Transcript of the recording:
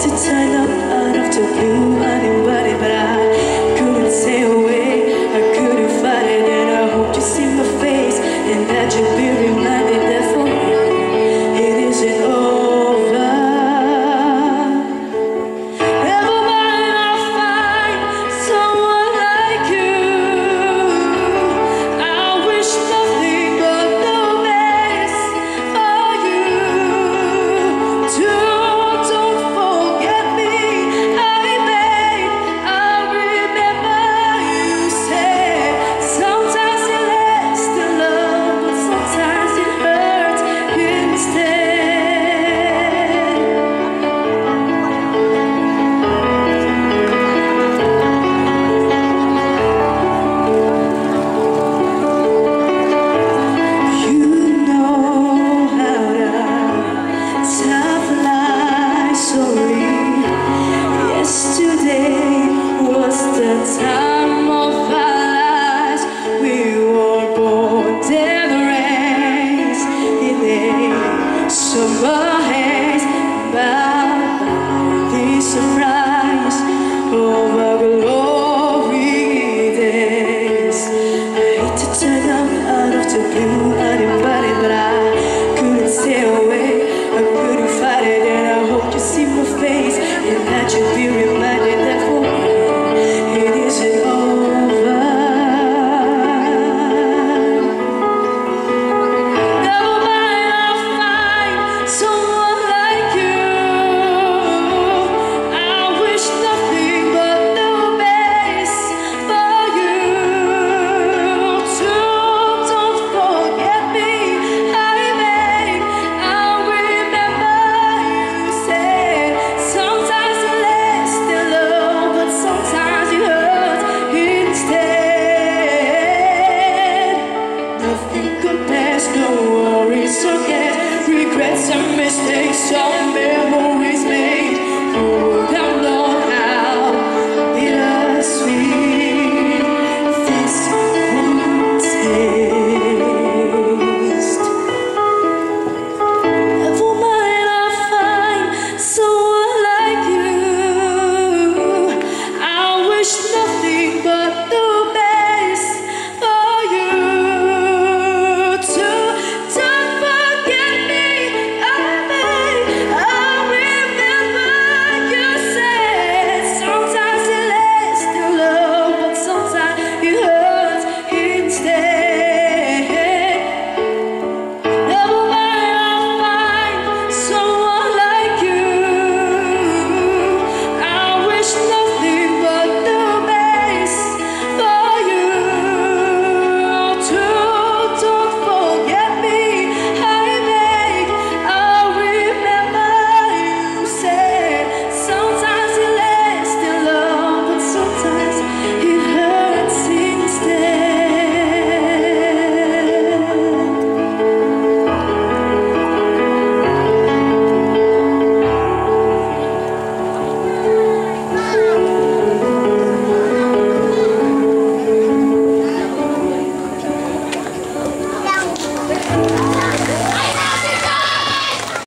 to turn up out of the blue, anybody, but I couldn't stay away. I couldn't fight it, and I hope you see my face and that you'll be.